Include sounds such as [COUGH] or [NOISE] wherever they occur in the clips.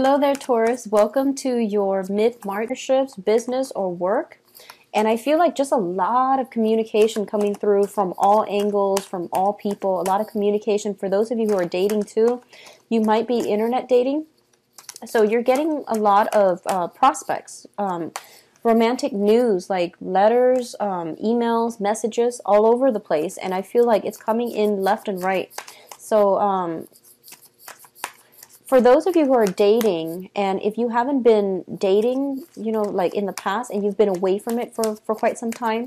Hello there, Taurus. Welcome to your mid partnerships, business, or work. And I feel like just a lot of communication coming through from all angles, from all people, a lot of communication. For those of you who are dating too, you might be internet dating. So you're getting a lot of uh, prospects, um, romantic news like letters, um, emails, messages all over the place. And I feel like it's coming in left and right. So um, for those of you who are dating, and if you haven't been dating, you know, like in the past, and you've been away from it for, for quite some time,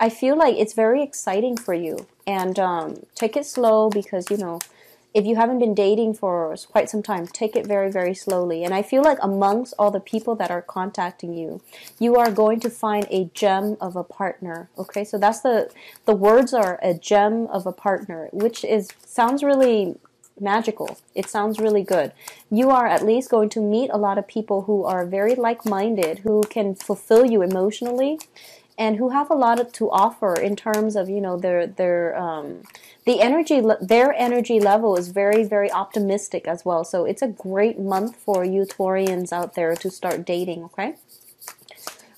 I feel like it's very exciting for you. And um, take it slow because, you know, if you haven't been dating for quite some time, take it very, very slowly. And I feel like amongst all the people that are contacting you, you are going to find a gem of a partner. Okay, so that's the the words are a gem of a partner, which is sounds really magical. It sounds really good. You are at least going to meet a lot of people who are very like-minded, who can fulfill you emotionally, and who have a lot to offer in terms of you know their their um, the energy their energy level is very very optimistic as well. So it's a great month for you Taurians out there to start dating. Okay.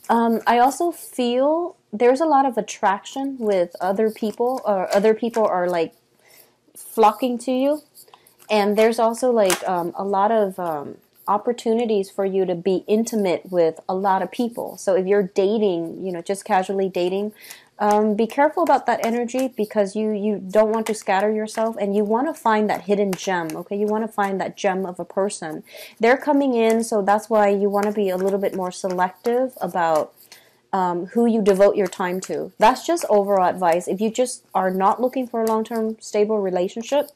Um, I also feel there's a lot of attraction with other people, or other people are like flocking to you and there's also like um, a lot of um, opportunities for you to be intimate with a lot of people. So if you're dating, you know, just casually dating, um, be careful about that energy because you you don't want to scatter yourself and you want to find that hidden gem. Okay, you want to find that gem of a person. They're coming in, so that's why you want to be a little bit more selective about. Um, who you devote your time to. That's just overall advice. If you just are not looking for a long term stable relationship,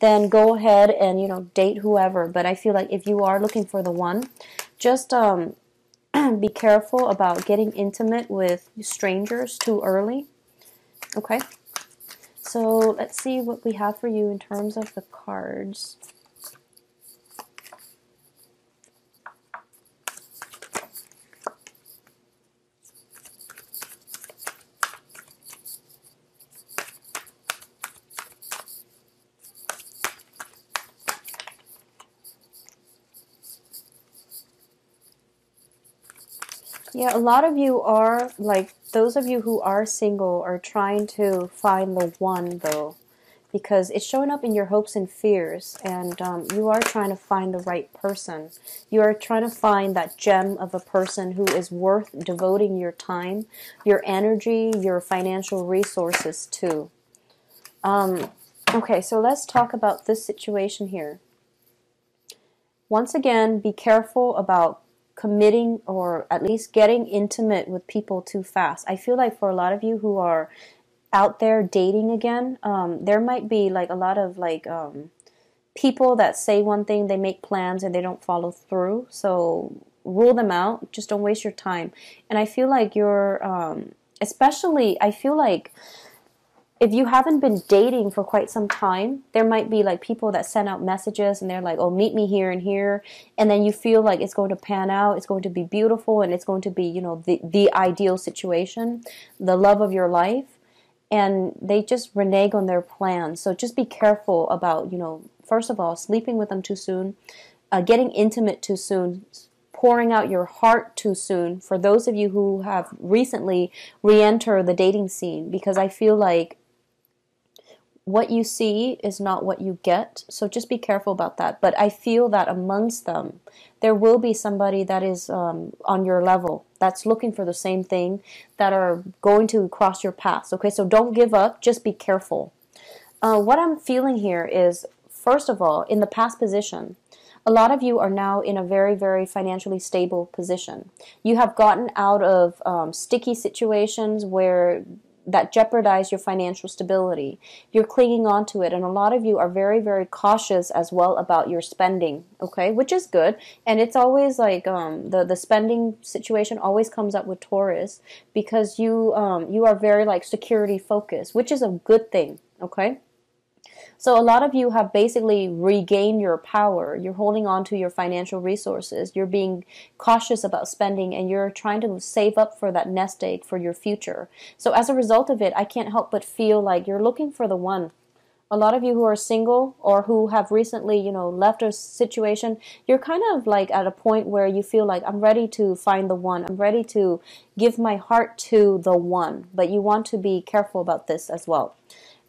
then go ahead and you know date whoever. But I feel like if you are looking for the one, just um, [CLEARS THROAT] be careful about getting intimate with strangers too early. Okay. So let's see what we have for you in terms of the cards. Yeah, a lot of you are like those of you who are single are trying to find the one though, because it's showing up in your hopes and fears, and um, you are trying to find the right person. You are trying to find that gem of a person who is worth devoting your time, your energy, your financial resources to. Um, okay, so let's talk about this situation here. Once again, be careful about committing or at least getting intimate with people too fast. I feel like for a lot of you who are out there dating again, um, there might be like a lot of like um, people that say one thing, they make plans and they don't follow through. So rule them out. Just don't waste your time. And I feel like you're, um, especially, I feel like if you haven't been dating for quite some time, there might be like people that send out messages and they're like, "Oh, meet me here and here," and then you feel like it's going to pan out, it's going to be beautiful, and it's going to be, you know, the the ideal situation, the love of your life, and they just renege on their plans. So just be careful about, you know, first of all, sleeping with them too soon, uh, getting intimate too soon, pouring out your heart too soon for those of you who have recently re-entered the dating scene because I feel like what you see is not what you get. So just be careful about that. But I feel that amongst them, there will be somebody that is um, on your level that's looking for the same thing that are going to cross your path. Okay, so don't give up. Just be careful. Uh, what I'm feeling here is, first of all, in the past position, a lot of you are now in a very, very financially stable position. You have gotten out of um, sticky situations where that jeopardize your financial stability. You're clinging on to it, and a lot of you are very, very cautious as well about your spending. Okay, which is good, and it's always like um, the the spending situation always comes up with Taurus because you um, you are very like security focused, which is a good thing. Okay. So a lot of you have basically regained your power. You're holding on to your financial resources. You're being cautious about spending and you're trying to save up for that nest egg for your future. So as a result of it, I can't help but feel like you're looking for the one. a lot of you who are single or who have recently, you know, left a situation, you're kind of like at a point where you feel like I'm ready to find the one. I'm ready to give my heart to the one. But you want to be careful about this as well.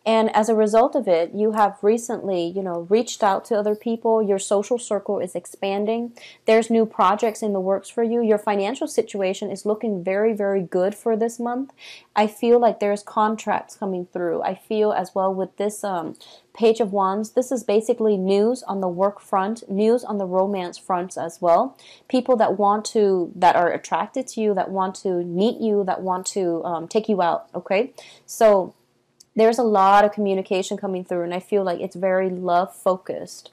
And as a result of it, you have recently, you know, reached out to other people. Your social circle is expanding. There's new projects in the works for you. Your financial situation is looking very, very good for this month. I feel like there's contracts coming through. I feel as well with this um, Page of Wands, this is basically news on the work front, news on the romance fronts as well. People that want to, that are attracted to you, that want to meet you, that want to um, take you out. Okay, so there's a lot of communication coming through, and I feel like it's very love focused.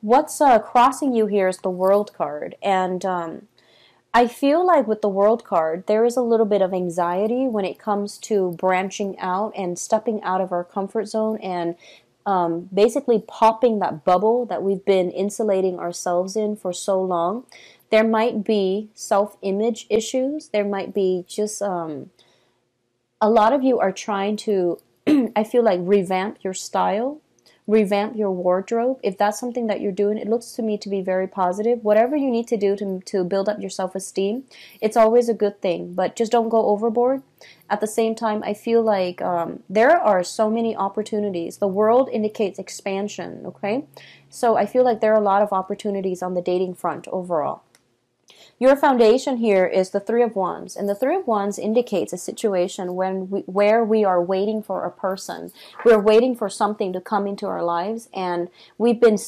What's uh, crossing you here is the World card, and um, I feel like with the World card, there is a little bit of anxiety when it comes to branching out and stepping out of our comfort zone and um, basically popping that bubble that we've been insulating ourselves in for so long. There might be self image issues. There might be just um, a lot of you are trying to I feel like revamp your style, revamp your wardrobe. If that's something that you're doing, it looks to me to be very positive. Whatever you need to do to, to build up your self esteem, it's always a good thing, but just don't go overboard. At the same time, I feel like um, there are so many opportunities. The world indicates expansion, okay? So I feel like there are a lot of opportunities on the dating front overall. Your foundation here is the Three of Wands, and the Three of Wands indicates a situation when we, where we are waiting for a person. We're waiting for something to come into our lives, and we've been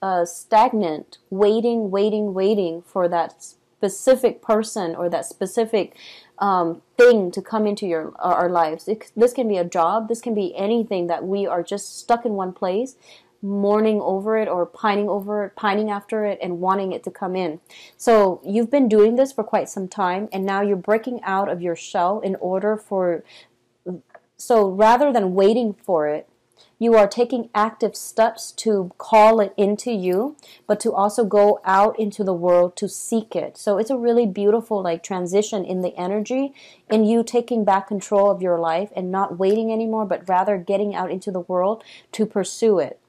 uh, stagnant, waiting, waiting, waiting for that specific person or that specific um, thing to come into your our lives. It, this can be a job. This can be anything that we are just stuck in one place mourning over it or pining over it, pining after it, and wanting it to come in. So you've been doing this for quite some time, and now you're breaking out of your shell in order for. So rather than waiting for it, you are taking active steps to call it into you, but to also go out into the world to seek it. So it's a really beautiful like transition in the energy in you taking back control of your life and not waiting anymore, but rather getting out into the world to pursue it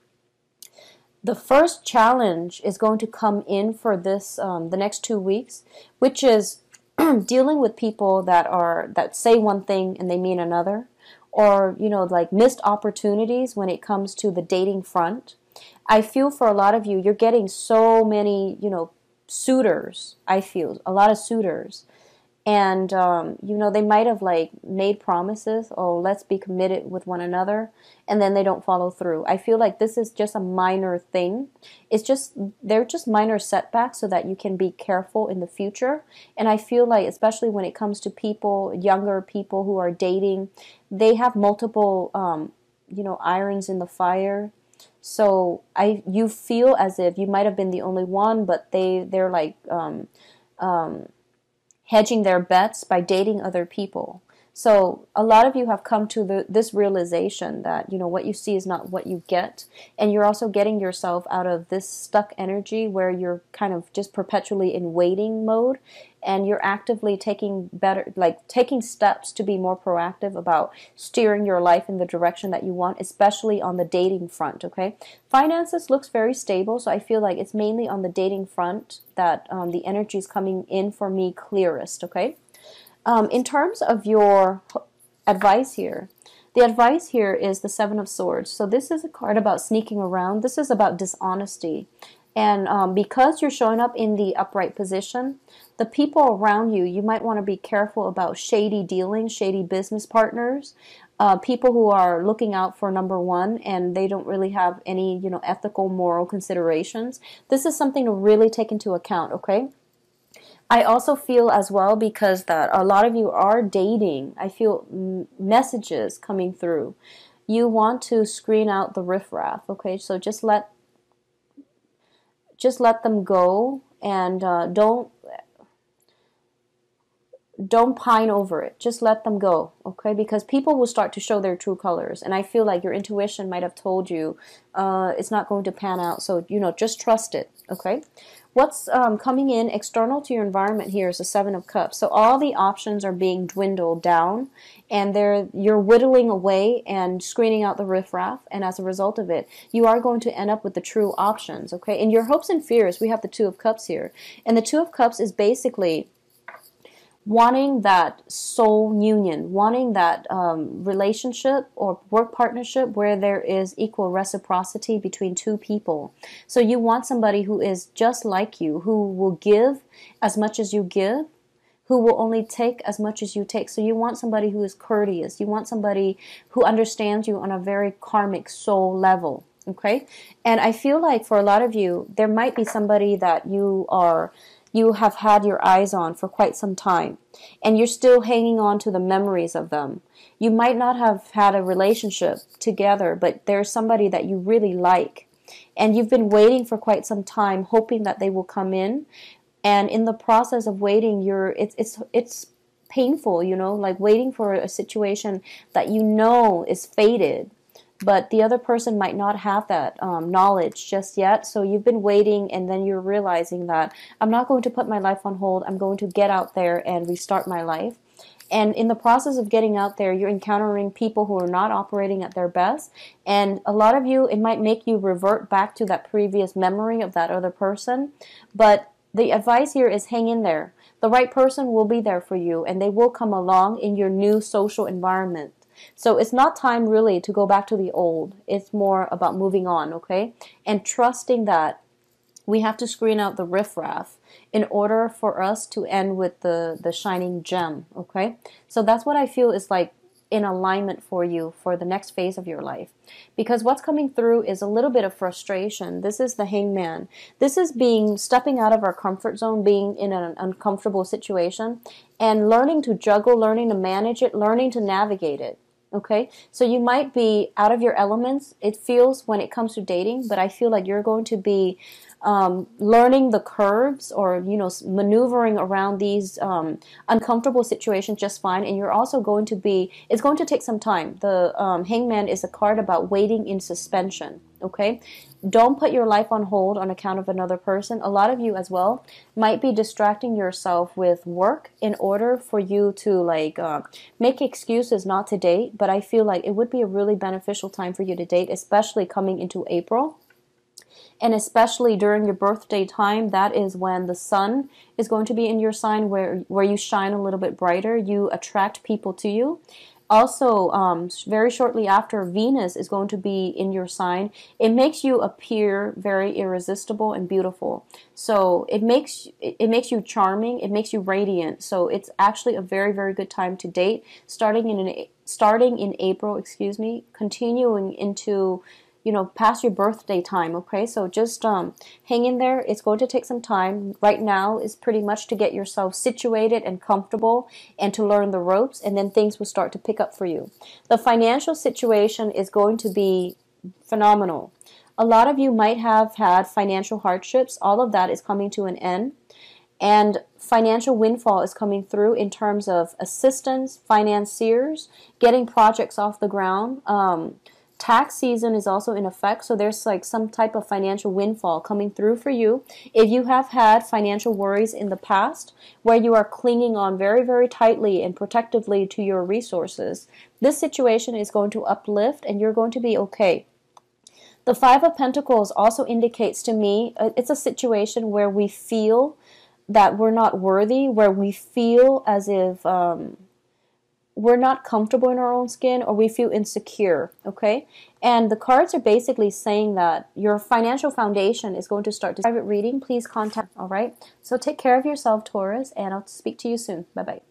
the first challenge is going to come in for this um, the next two weeks, which is [CLEARS THROAT] dealing with people that are that say one thing and they mean another, or you know like missed opportunities when it comes to the dating front. I feel for a lot of you, you're getting so many you know suitors. I feel a lot of suitors and um, you know they might have like made promises oh let's be committed with one another and then they don't follow through. I feel like this is just a minor thing. It's just they're just minor setbacks so that you can be careful in the future. And i feel like especially when it comes to people younger people who are dating they have multiple um, you know irons in the fire. So i you feel as if you might have been the only one but they they're like um, um, hedging their bets by dating other people. So a lot of you have come to the, this realization that you know what you see is not what you get, and you're also getting yourself out of this stuck energy where you're kind of just perpetually in waiting mode, and you're actively taking better, like taking steps to be more proactive about steering your life in the direction that you want, especially on the dating front. Okay, finances looks very stable, so I feel like it's mainly on the dating front that um, the energy is coming in for me clearest. Okay. Um, in terms of your advice here, the advice here is the Seven of Swords. So this is a card about sneaking around. This is about dishonesty. And um, because you're showing up in the upright position, the people around you, you might want to be careful about shady dealings, shady business partners, uh, people who are looking out for number one and they don't really have any, you know, ethical, moral considerations. This is something to really take into account, okay? I also feel as well because that a lot of you are dating. I feel messages coming through. You want to screen out the riffraff, okay? So just let just let them go and uh, don't don't pine over it. Just let them go, okay? Because people will start to show their true colors. And I feel like your intuition might have told you uh, it's not going to pan out. So, you know, just trust it, okay? What's um, coming in external to your environment here is the Seven of Cups. So all the options are being dwindled down, and they're you're whittling away and screening out the riffraff. And as a result of it, you are going to end up with the true options. Okay. In your hopes and fears, we have the Two of Cups here, and the Two of Cups is basically wanting that soul union, wanting that um, relationship or work partnership where there is equal reciprocity between two people. So you want somebody who is just like you, who will give as much as you give, who will only take as much as you take. So you want somebody who is courteous. You want somebody who understands you on a very karmic soul level. Okay? And I feel like for a lot of you, there might be somebody that you are you have had your eyes on for quite some time and you're still hanging on to the memories of them. You might not have had a relationship together, but there's somebody that you really like and you've been waiting for quite some time hoping that they will come in and in the process of waiting you're it's it's it's painful, you know, like waiting for a situation that you know is fated but the other person might not have that um, knowledge just yet. So you've been waiting, and then you're realizing that I'm not going to put my life on hold. I'm going to get out there and restart my life. And in the process of getting out there, you're encountering people who are not operating at their best. And a lot of you, it might make you revert back to that previous memory of that other person. But the advice here is hang in there. The right person will be there for you, and they will come along in your new social environment. So it's not time really to go back to the old. It's more about moving on, okay? And trusting that we have to screen out the riffraff in order for us to end with the, the shining gem, okay? So that's what I feel is like in alignment for you for the next phase of your life. Because what's coming through is a little bit of frustration. This is the hangman. This is being stepping out of our comfort zone, being in an uncomfortable situation, and learning to juggle, learning to manage it, learning to navigate it. Okay, so you might be out of your elements. It feels when it comes to dating, but I feel like you're going to be um, learning the curves or you know maneuvering around these um, uncomfortable situations just fine. And you're also going to be. It's going to take some time. The um, Hangman is a card about waiting in suspension. Okay, don't put your life on hold on account of another person. A lot of you as well might be distracting yourself with work in order for you to like uh, make excuses not to date. But I feel like it would be a really beneficial time for you to date, especially coming into April. And especially during your birthday time, that is when the sun is going to be in your sign where, where you shine a little bit brighter. You attract people to you. Also um, very shortly after venus is going to be in your sign. It makes you appear very irresistible and beautiful. So it makes it makes you charming it makes you radiant. So it's actually a very very good time to date starting in an, starting in april excuse me continuing into you know, past your birthday time, okay? So just um, hang in there. It's going to take some time. Right now is pretty much to get yourself situated and comfortable and to learn the ropes, and then things will start to pick up for you. The financial situation is going to be phenomenal. A lot of you might have had financial hardships. All of that is coming to an end. And financial windfall is coming through in terms of assistance, financiers, getting projects off the ground. Um, tax season is also in effect so there's like some type of financial windfall coming through for you. If you have had financial worries in the past where you are clinging on very very tightly and protectively to your resources this situation is going to uplift and you're going to be okay. The five of pentacles also indicates to me uh, it's a situation where we feel that we're not worthy where we feel as if um, we're not comfortable in our own skin or we feel insecure, okay? And the cards are basically saying that your financial foundation is going to start to private reading. Please contact, all right? So take care of yourself, Taurus, and I'll speak to you soon. Bye-bye.